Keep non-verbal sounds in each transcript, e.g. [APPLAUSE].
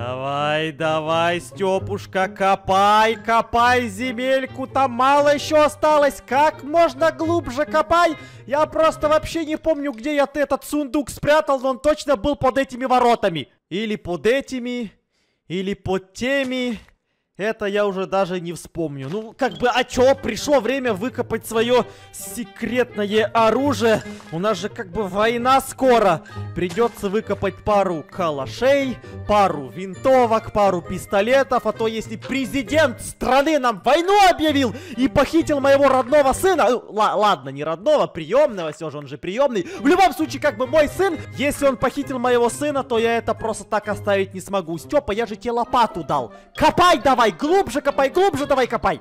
Давай, давай, Степушка, копай, копай земельку, там мало еще осталось, как можно глубже копай. Я просто вообще не помню, где я этот сундук спрятал, но он точно был под этими воротами. Или под этими, или под теми. Это я уже даже не вспомню. Ну, как бы, а чё? Пришло время выкопать свое секретное оружие. У нас же как бы война скоро. Придется выкопать пару калашей, пару винтовок, пару пистолетов. А то если президент страны нам войну объявил и похитил моего родного сына... э, ла- ладно, не родного, приемного, все же он же приемный. В любом случае, как бы мой сын, если он похитил моего сына, то я это просто так оставить не смогу. Степа, я же тебе лопату дал. Копай давай, глубже копай, глубже давай копай.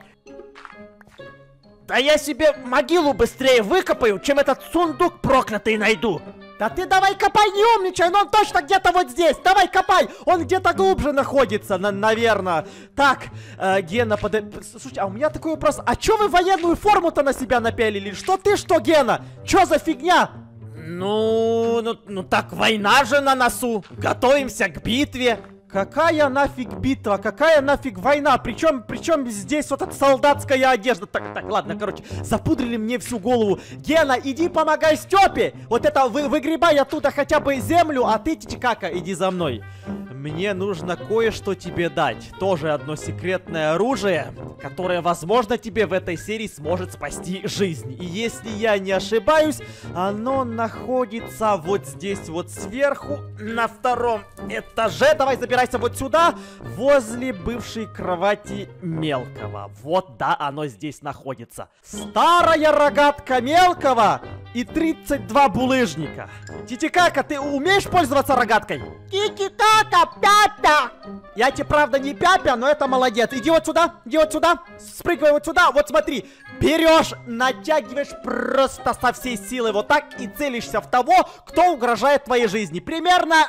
Да я себе могилу быстрее выкопаю, чем этот сундук проклятый найду. Да ты давай копай, не умничай, но он точно где-то вот здесь. Давай копай, он где-то глубже находится, на наверное. Так, э, Гена, под... Слушай, а у меня такой вопрос. А чё вы военную форму-то на себя напялили? Что ты, что Гена? Чё за фигня? Ну, ну, ну так война же на носу. Готовимся к битве. Какая нафиг битва, какая нафиг война, причем, причем здесь вот эта солдатская одежда. Так, так, ладно, короче, запудрили мне всю голову. Гена, иди помогай Степе, вот это вы, выгребай оттуда хотя бы землю, а ты, Титикака, иди за мной. Мне нужно кое-что тебе дать, тоже одно секретное оружие, которое, возможно, тебе в этой серии сможет спасти жизнь. И если я не ошибаюсь, оно находится вот здесь вот сверху, на втором этаже. Давай забирайся вот сюда, возле бывшей кровати мелкого. Вот, да, оно здесь находится. Старая рогатка мелкого и 32 булыжника. Титикака, ты умеешь пользоваться рогаткой? Кики-кака, пята. Я тебе, правда, не пяпя, но это молодец. Иди вот сюда, иди вот сюда, спрыгивай вот сюда. Вот смотри, берешь, натягиваешь просто со всей силы вот так и целишься в того, кто угрожает твоей жизни. Примерно...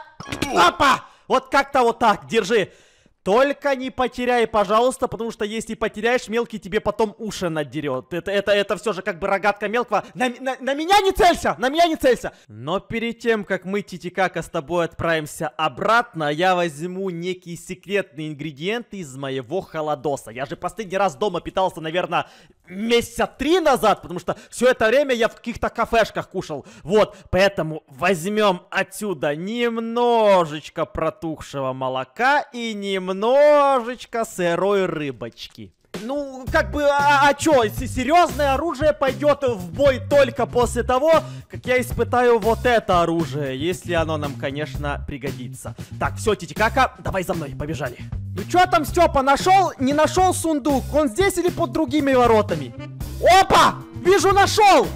Опа! Вот как-то вот так, держи. Только не потеряй, пожалуйста, потому что если потеряешь, мелкий тебе потом уши надерет. Это, это, это все же как бы рогатка мелкого. На, на, на меня не целься! На меня не целься! Но перед тем, как мы, Титикака, с тобой отправимся обратно, я возьму некие секретные ингредиенты из моего холодоса. Я же последний раз дома питался, наверное, месяца три назад, потому что все это время я в каких-то кафешках кушал. Вот, поэтому возьмем отсюда немножечко протухшего молока и немножечко сырой рыбочки. Ну, как бы, а, а чё, с- серьезное оружие пойдет в бой только после того, как я испытаю вот это оружие, если оно нам, конечно, пригодится. Так, все, Титикака, давай за мной, побежали. Ну чё там, Степа, нашел? Не нашел сундук? Он здесь или под другими воротами? Опа! Вижу, нашел!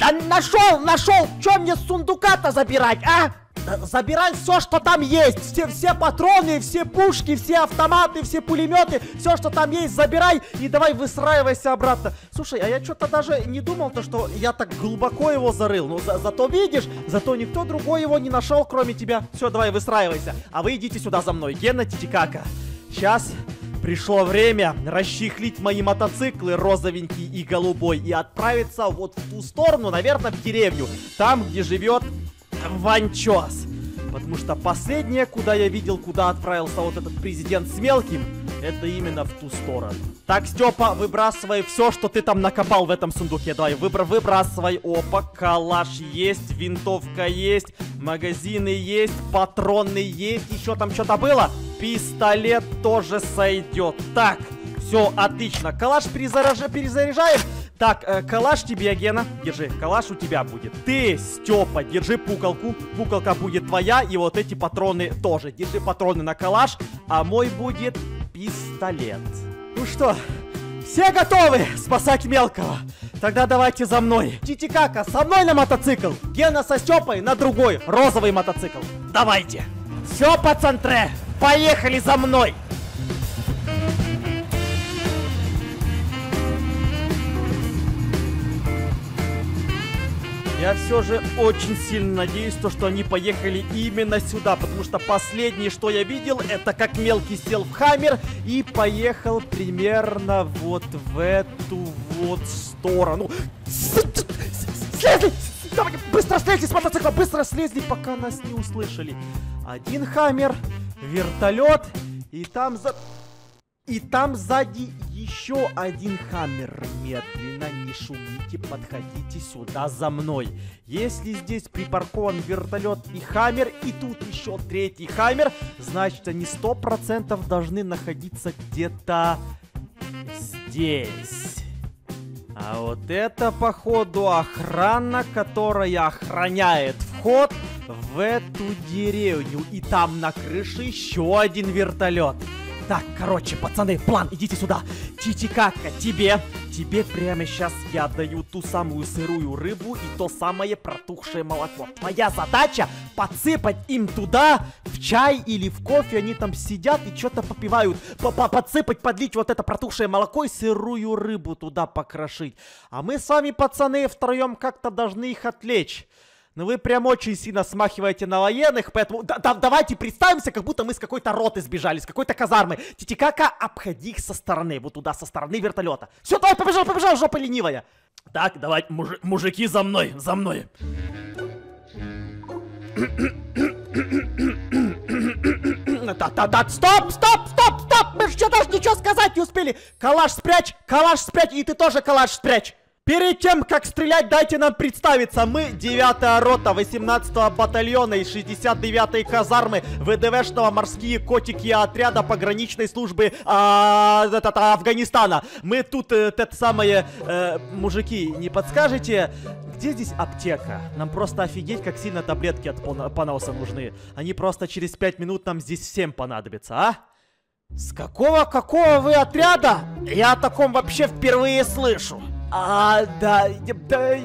Да нашел, нашел! Чё мне с сундука-то забирать, а? Забирай все, что там есть. Все, все патроны, все пушки, все автоматы, все пулеметы, все, что там есть, забирай и давай выстраивайся обратно. Слушай, а я что-то даже не думал-то, что я так глубоко его зарыл. Ну, за- зато видишь, зато никто другой его не нашел, кроме тебя. Все, давай выстраивайся. А вы идите сюда за мной. Гена Титикака. Сейчас пришло время расчехлить мои мотоциклы розовенький и голубой и отправиться вот в ту сторону, наверное, в деревню. Там, где живет Ванчос. Потому что последнее, куда я видел, куда отправился вот этот президент с мелким, это именно в ту сторону. Так, Степа, выбрасывай все, что ты там накопал в этом сундуке. Давай, выбра выбрасывай. Опа, калаш есть, винтовка есть, магазины есть, патроны есть. Еще там что-то было? Пистолет тоже сойдет. Так, все, отлично. Калаш перезаряж- перезаряжаем. Так, э, калаш тебе, Гена. Держи, калаш у тебя будет. Ты, Степа, держи пукалку. Пукалка будет твоя, и вот эти патроны тоже. Держи патроны на калаш, а мой будет пистолет. Ну что, все готовы спасать мелкого? Тогда давайте за мной. Титикака, со мной на мотоцикл. Гена со Степой на другой, розовый мотоцикл. Давайте. Все, пацантре, поехали за мной. Я все же очень сильно надеюсь, то, что они поехали именно сюда, потому что последнее, что я видел, это как мелкий сел в Хаммер и поехал примерно вот в эту вот сторону. Слезли! Давай, быстро слезли с мотоцикла, быстро слезли, пока нас не услышали. Один Хаммер, вертолет И там за... И там сзади еще один хаммер. Медленно, не шумите, подходите сюда за мной. Если здесь припаркован вертолет и хаммер, и тут еще третий хаммер, значит они сто процентов должны находиться где-то здесь. А вот это, походу, охрана, которая охраняет вход в эту деревню. И там на крыше еще один вертолет. Так, короче, пацаны, план, идите сюда. Титикака, тебе, тебе прямо сейчас я даю ту самую сырую рыбу и то самое протухшее молоко. Твоя задача подсыпать им туда в чай или в кофе, они там сидят и что-то попивают. П -п Подсыпать, подлить вот это протухшее молоко и сырую рыбу туда покрошить. А мы с вами, пацаны, втроем как-то должны их отвлечь. Ну вы прям очень сильно смахиваете на военных, поэтому да, да, давайте представимся, как будто мы с какой-то роты сбежали, с какой-то казармы. Титикака, обходи их со стороны, вот туда, со стороны вертолета. Все, давай, побежал, побежал, жопа ленивая. Так, давай, муж мужики, за мной, за мной. Да-да-да, стоп, стоп, стоп, стоп, мы же даже ничего сказать не успели. Калаш спрячь, калаш спрячь, и ты тоже калаш спрячь. Перед тем, как стрелять, дайте нам представиться. Мы 9-я рота 18-го батальона и 69-й казармы ВДВшного морские котики отряда пограничной службы а, это, это, Афганистана. Мы тут, это самое, э, мужики, не подскажете, где здесь аптека? Нам просто офигеть, как сильно таблетки от поноса нужны. Они просто через 5 минут нам здесь всем понадобятся, а? С какого, какого вы отряда? Я о таком вообще впервые слышу. А, да, да,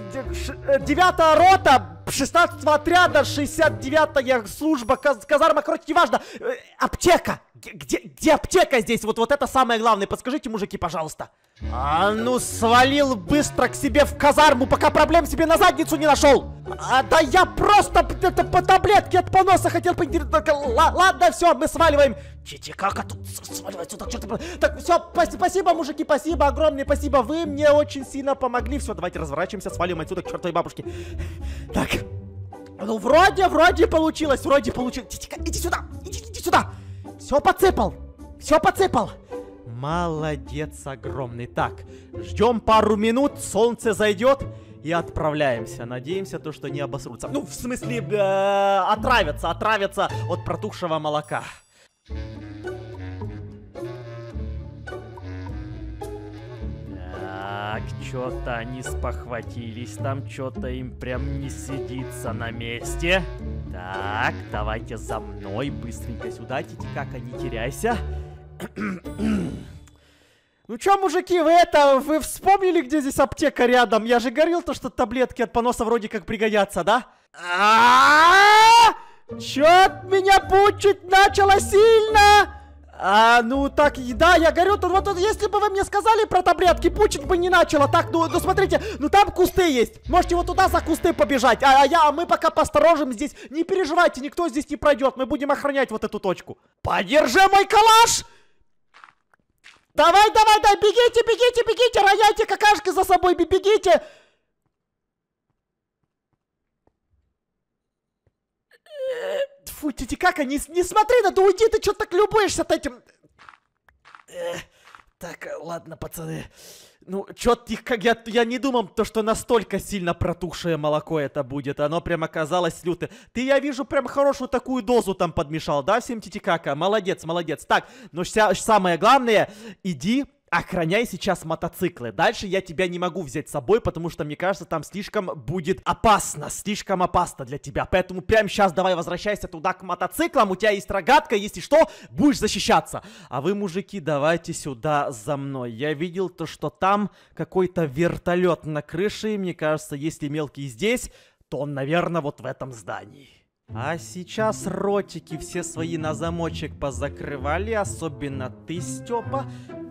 девятая рота, 16 отряда, 69-я служба, казарма, короче, неважно. Э, аптека! Где, где аптека здесь? Вот, вот это самое главное. Подскажите, мужики, пожалуйста. А ну, свалил быстро к себе в казарму, пока проблем себе на задницу не нашел. А, да я просто это, по таблетке от поноса хотел поинтересоваться. Ладно, все, мы сваливаем. Чити, как тут сваливать сюда? Ты... Так, все, спасибо, мужики, спасибо, огромное спасибо. Вы мне очень сильно помогли. Все, давайте разворачиваемся, свалим отсюда к чертовой бабушке. Так, ну вроде, вроде получилось, вроде получилось. Иди сюда, иди, иди сюда. Все подсыпал, все подсыпал. Молодец огромный. Так, ждем пару минут, солнце зайдет и отправляемся. Надеемся, то, что не обосрутся. Ну, в смысле, э, отравятся, отравятся от протухшего молока. Так, что-то они спохватились, там что-то им прям не сидится на месте. Так, давайте за мной, быстренько сюда, Титикака, не теряйся. [CLEARS THROAT] Ну чё, мужики, вы это, вы вспомнили, где здесь аптека рядом? Я же говорил то, что таблетки от поноса вроде как пригодятся, да? Чё меня пучить начало сильно? А, ну так, да, я говорю, тут вот, вот если бы вы мне сказали про таблетки, пучить бы не начало. Так, ну, ну смотрите, ну там кусты есть. Можете вот туда за кусты побежать. А, а я, а мы пока посторожим здесь. Не переживайте, никто здесь не пройдет. Мы будем охранять вот эту точку. Подержи мой калаш! Давай, давай, давай, бегите, бегите, бегите, роняйте какашки за собой, бегите! Фу, тетя как, не, не смотри, надо уйти, ты что так любуешься этим... Так, ладно, пацаны. Ну, чё-то как я, я не думал, то, что настолько сильно протухшее молоко это будет. Оно прям оказалось лютое. Ты, я вижу, прям хорошую такую дозу там подмешал, да, всем титикака? Молодец, молодец. Так, но вся, самое главное, иди охраняй сейчас мотоциклы. Дальше я тебя не могу взять с собой, потому что, мне кажется, там слишком будет опасно, слишком опасно для тебя. Поэтому прямо сейчас давай возвращайся туда к мотоциклам, у тебя есть рогатка, если что, будешь защищаться. А вы, мужики, давайте сюда за мной. Я видел то, что там какой-то вертолет на крыше, мне кажется, если мелкий здесь, то он, наверное, вот в этом здании. А сейчас ротики все свои на замочек позакрывали, особенно ты, Степа.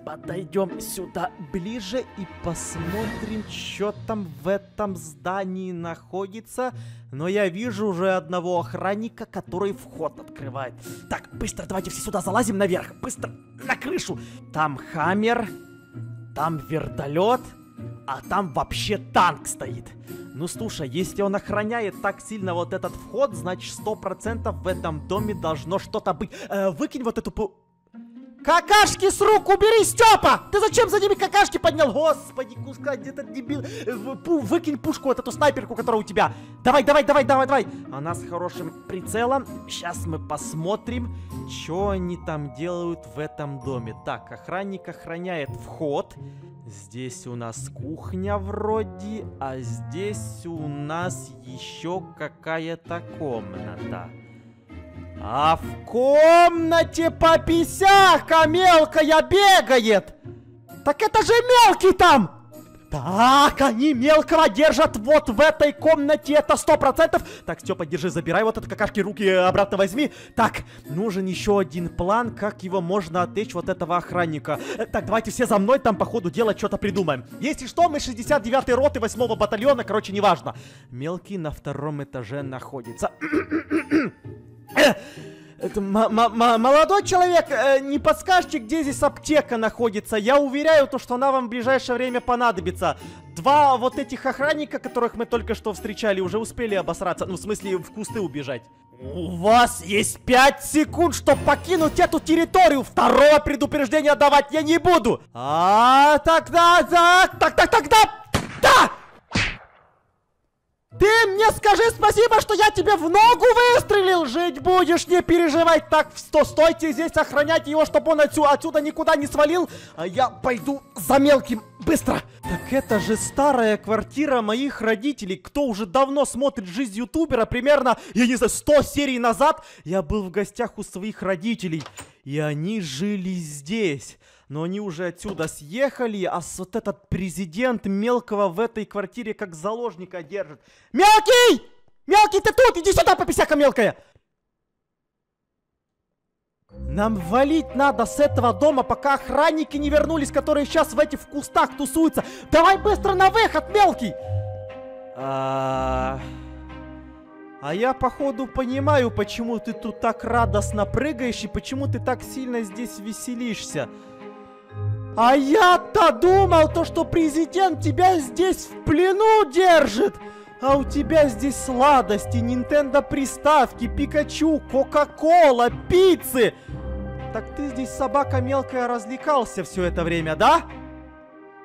Подойдем сюда ближе и посмотрим, что там в этом здании находится. Но я вижу уже одного охранника, который вход открывает. Так, быстро давайте все сюда залазим наверх. Быстро, на крышу. Там хаммер, там вертолет, а там вообще танк стоит. Ну слушай, если он охраняет так сильно вот этот вход, значит сто процентов в этом доме должно что-то быть. Э, выкинь вот эту... Какашки с рук убери, Степа! Ты зачем за ними какашки поднял? Господи, куска, где этот дебил? Э, пу- Выкинь пушку, вот эту снайперку, которая у тебя. Давай, давай, давай, давай, давай. Она с хорошим прицелом. Сейчас мы посмотрим, что они там делают в этом доме. Так, охранник охраняет вход. Здесь у нас кухня вроде, а здесь у нас еще какая-то комната. А в комнате пописяка мелкая бегает! Так это же мелкий там! Так, они мелкого держат вот в этой комнате, это сто процентов. Так, Степа, держи, забирай вот это какашки, руки обратно возьми. Так, нужен еще один план, как его можно отвлечь вот этого охранника. Э, Так, давайте все за мной, там по ходу дела что-то придумаем. Если что, мы 69-й роты 8 батальона, короче, неважно. Мелкий на втором этаже находится. [CLEARS THROAT] Это молодой человек, э, не подскажете, где здесь аптека находится? Я уверяю, то, что она вам в ближайшее время понадобится. Два вот этих охранника, которых мы только что встречали, уже успели обосраться. Ну, в смысле, в кусты убежать. У вас есть пять секунд, чтобы покинуть эту территорию. Второго предупреждения давать я не буду. А, тогда, так, так, так, тогда, да! Мне скажи спасибо, что я тебе в ногу выстрелил! Жить будешь, не переживай! Так, сто, стойте здесь, охранять его, чтобы он отсюда, отсюда никуда не свалил, а я пойду за мелким, быстро! Так это же старая квартира моих родителей, кто уже давно смотрит жизнь ютубера, примерно, я не знаю, 100 серий назад, я был в гостях у своих родителей, и они жили здесь. Но они уже отсюда съехали, а вот этот президент мелкого в этой квартире как заложника держит. Мелкий! Мелкий, ты тут! Иди сюда, пописяка мелкая! Нам валить надо с этого дома, пока охранники не вернулись, которые сейчас в этих кустах тусуются. Давай быстро на выход, мелкий! А... А я, походу, понимаю, почему ты тут так радостно прыгаешь и почему ты так сильно здесь веселишься. А я-то думал, то, что президент тебя здесь в плену держит. А у тебя здесь сладости, Nintendo приставки, Пикачу, Кока-Кола, пиццы. Так ты здесь, собака мелкая, развлекался все это время, да?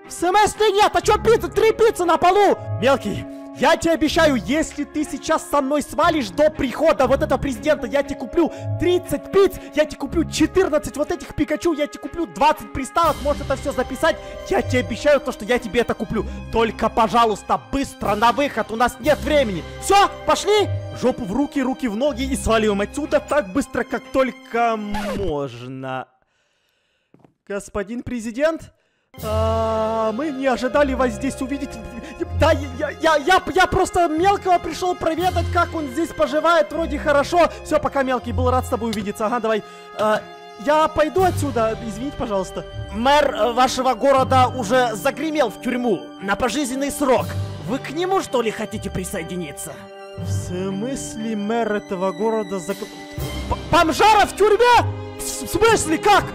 В смысле нет? А чё пицца? Три пиццы на полу! Мелкий, я тебе обещаю, если ты сейчас со мной свалишь до прихода вот этого президента, я тебе куплю 30 пиц, я тебе куплю 14 вот этих Пикачу, я тебе куплю 20 приставок, можешь это все записать. Я тебе обещаю то, что я тебе это куплю. Только, пожалуйста, быстро на выход, у нас нет времени. Все, пошли! Жопу в руки, руки в ноги и сваливаем отсюда так быстро, как только можно. Господин президент? А, мы не ожидали вас здесь увидеть. Да, я, я, я, я просто мелкого пришел проведать, как он здесь поживает. Вроде хорошо. Все, пока мелкий был рад с тобой увидеться. Ага, давай. А, я пойду отсюда. Извините, пожалуйста. Мэр э, вашего города уже загремел в тюрьму на пожизненный срок. Вы к нему, что ли, хотите присоединиться? В смысле мэр этого города зак... П- Бомжара в тюрьме? В смысле, как?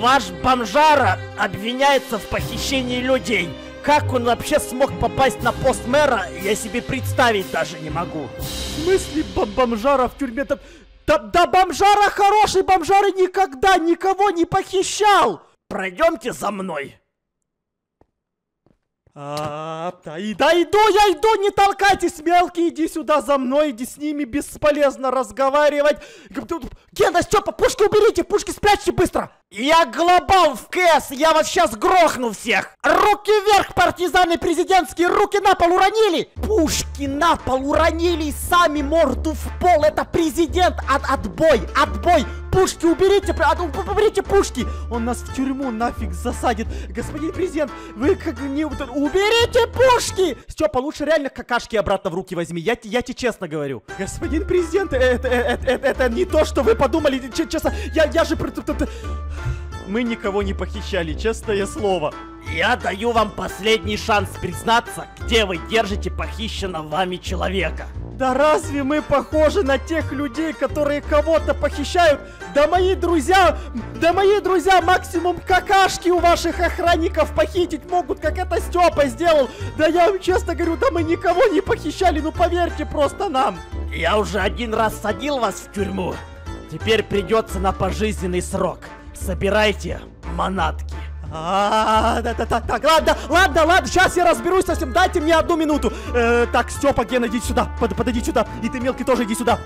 Ваш бомжара обвиняется в похищении людей. Как он вообще смог попасть на пост мэра, я себе представить даже не могу. В смысле бом- бомжара в тюрьме? Да, да, да бомжара хороший, бомжара никогда никого не похищал! Пройдемте за мной. А, да, и, да иду, я иду, не толкайтесь, мелкий, иди сюда за мной, иди с ними бесполезно разговаривать. Гена, Степа, пушки уберите, пушки спрячьте быстро. Я глобал в КС, я вас сейчас грохну всех. Руки вверх, партизаны президентские, руки на пол уронили! Пушки на пол уронили и сами морду в пол, это президент! От, отбой, отбой! Пушки уберите, от- уберите пушки! Он нас в тюрьму нафиг засадит! Господин президент, вы как не... Уберите пушки! Степа, лучше реально какашки обратно в руки возьми, я, я тебе честно говорю. Господин президент, это, это, это, это не то, что вы подумали, че- честно, я, я же... Мы никого не похищали, честное слово. Я даю вам последний шанс признаться, где вы держите похищенного вами человека. Да разве мы похожи на тех людей, которые кого-то похищают? Да мои друзья, да мои друзья максимум какашки у ваших охранников похитить могут, как это Степа сделал. Да я вам честно говорю, да мы никого не похищали, ну поверьте просто нам. Я уже один раз садил вас в тюрьму. Теперь придется на пожизненный срок. Собирайте манатки. А, да, да, да, так, ладно, ладно, ладно, сейчас я разберусь со всем, дайте мне одну минуту. Э, так, Степа, Гена, иди сюда, под, подойди сюда, и ты, мелкий, тоже иди сюда.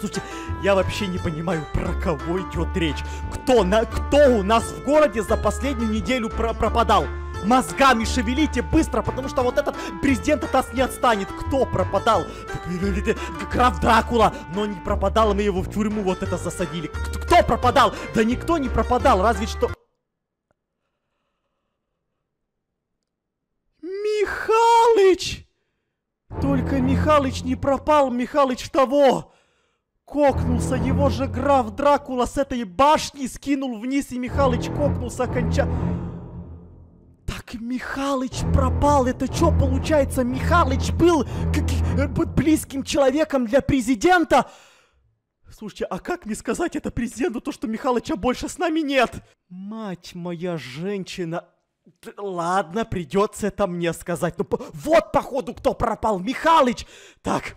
Слушайте, я вообще не понимаю, про кого идет речь. Кто, на, кто у нас в городе за последнюю неделю про пропадал? Мозгами шевелите быстро, потому что вот этот президент от нас не отстанет. Кто пропадал? Граф Дракула, но не пропадал, мы его в тюрьму вот это засадили. Кто пропадал? Да никто не пропадал, разве что... Михалыч! Только Михалыч не пропал, Михалыч того! Кокнулся его же граф Дракула с этой башни, скинул вниз, и Михалыч кокнулся конча... Михалыч пропал, это что получается? Михалыч был как, э, близким человеком для президента? Слушайте, а как мне сказать это президенту, то, что Михалыча больше с нами нет? Мать моя женщина, Ладно, придется это мне сказать. Ну, вот, походу, кто пропал. Михалыч! Так.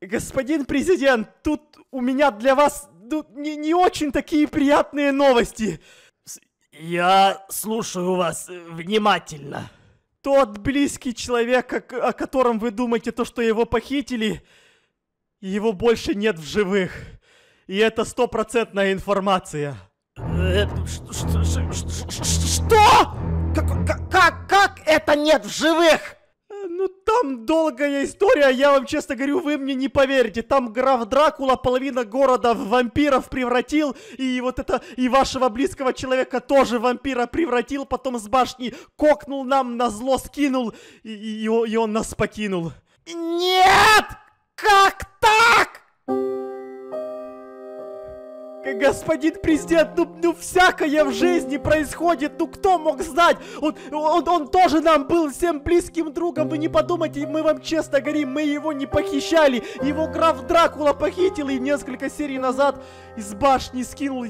Господин президент, тут у меня для вас ну, не, не очень такие приятные новости. Я слушаю вас э, внимательно. Тот близкий человек, о, о котором вы думаете, то, что его похитили, его больше нет в живых. И это стопроцентная информация. Что? Как, как, как это нет в живых? Ну там долгая история, я вам честно говорю, вы мне не поверите. Там граф Дракула половина города в вампиров превратил, и вот это, и вашего близкого человека тоже вампира превратил, потом с башни кокнул нам, на зло скинул, и, и, и он нас покинул. Нет! Как так? Господин президент, ну, ну всякое в жизни происходит, ну кто мог знать? Он, он, он тоже нам был всем близким другом, вы не подумайте, мы вам честно говорим, мы его не похищали, его граф Дракула похитил и несколько серий назад из башни скинул.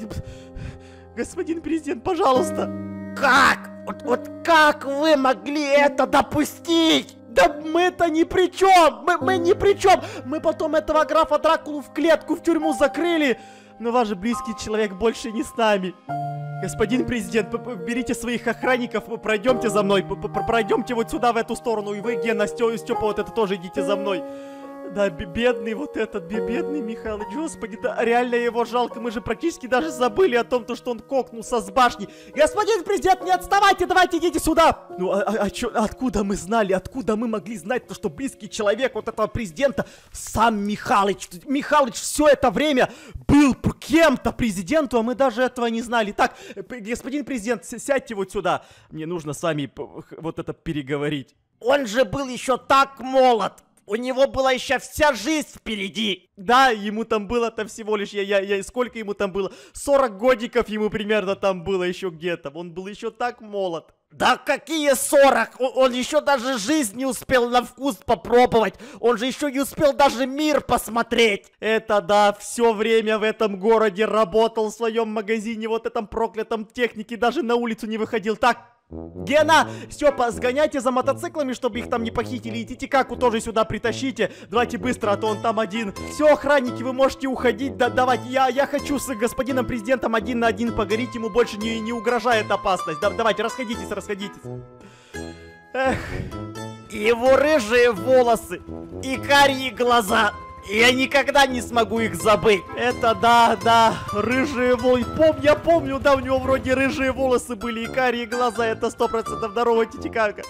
Господин президент, пожалуйста. Как? Вот, вот как вы могли это допустить? Да мы-то ни при чем! Мы, мы ни при чем! Мы потом этого графа Дракулу в клетку, в тюрьму закрыли но ваш близкий человек больше не с нами. Господин президент, берите своих охранников, пройдемте за мной, пройдемте вот сюда, в эту сторону, и вы, Гена, Степа, вот это тоже идите за мной. Да, бедный вот этот, бедный Михалыч, господи, да реально его жалко, мы же практически даже забыли о том, то, что он кокнулся с башни. Господин президент, не отставайте, давайте идите сюда! Ну, а, а, а чё, откуда мы знали, откуда мы могли знать то, что близкий человек вот этого президента, сам Михалыч, Михалыч все это время был кем-то президенту, а мы даже этого не знали. Так, господин президент, сядьте вот сюда, мне нужно с вами вот это переговорить. Он же был еще так молод! У него была еще вся жизнь впереди. Да, ему там было-то всего лишь, я, я, я, сколько ему там было? 40 годиков ему примерно там было еще где-то. Он был еще так молод. Да какие 40? Он, он еще даже жизнь не успел на вкус попробовать. Он же еще не успел даже мир посмотреть. Это да, все время в этом городе работал в своем магазине, вот этом проклятом технике, даже на улицу не выходил. Так, Гена, Степа, сгоняйте за мотоциклами, чтобы их там не похитили. Идите Каку тоже сюда притащите. Давайте быстро, а то он там один. Все, охранники, вы можете уходить. Да, давайте, я, я хочу с господином президентом один на один поговорить. Ему больше не, не угрожает опасность. Да, давайте, расходитесь, расходитесь. Эх. Его рыжие волосы и карие глаза. Я никогда не смогу их забыть. Это да, да, рыжие волосы. Помню, я помню, да, у него вроде рыжие волосы были и карие глаза. Это сто процентов здоровая тетиканка.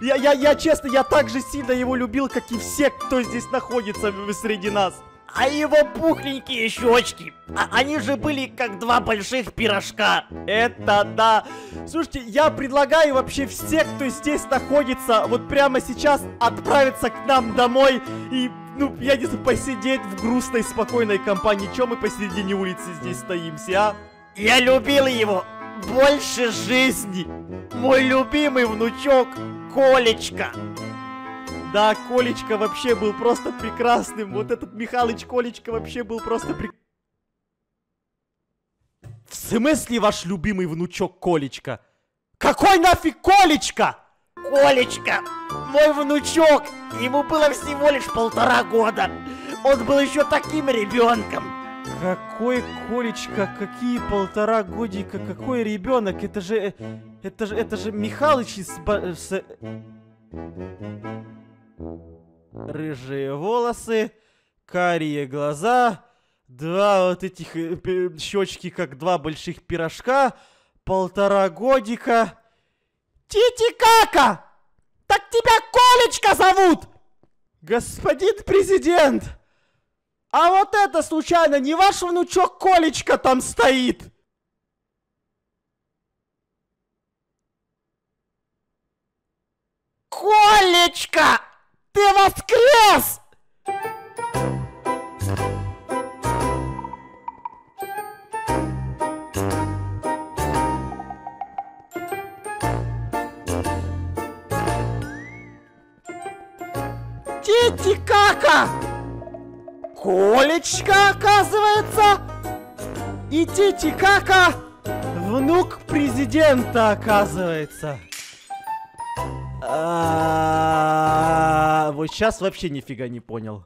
Я, я, я, честно, я так же сильно его любил, как и все, кто здесь находится среди нас. А его пухленькие щечки, а они же были как два больших пирожка. Это да. Слушайте, я предлагаю вообще всех, кто здесь находится, вот прямо сейчас отправиться к нам домой и ну, я не знаю, посидеть в грустной, спокойной компании. Чем мы посередине улицы здесь стоимся, а? Я любил его больше жизни. Мой любимый внучок Колечка. Да, Колечка вообще был просто прекрасным. Вот этот Михалыч Колечка вообще был просто прек... В смысле ваш любимый внучок Колечка? Какой нафиг Колечка? Колечка, мой внучок, ему было всего лишь полтора года. Он был еще таким ребенком. Какой Колечка, какие полтора годика, какой ребенок? Это же, это же, это же Михалыч из... с- Рыжие волосы, карие глаза, два вот этих э, щечки, как два больших пирожка, полтора годика. Тити-кака! Так тебя Колечка зовут! Господин президент! А вот это случайно не ваш внучок Колечка там стоит? Колечка! Ты воскрес! Тити-кака! Колечка, оказывается! И Тити-кака внук президента, оказывается. А, Вот сейчас вообще нифига не понял.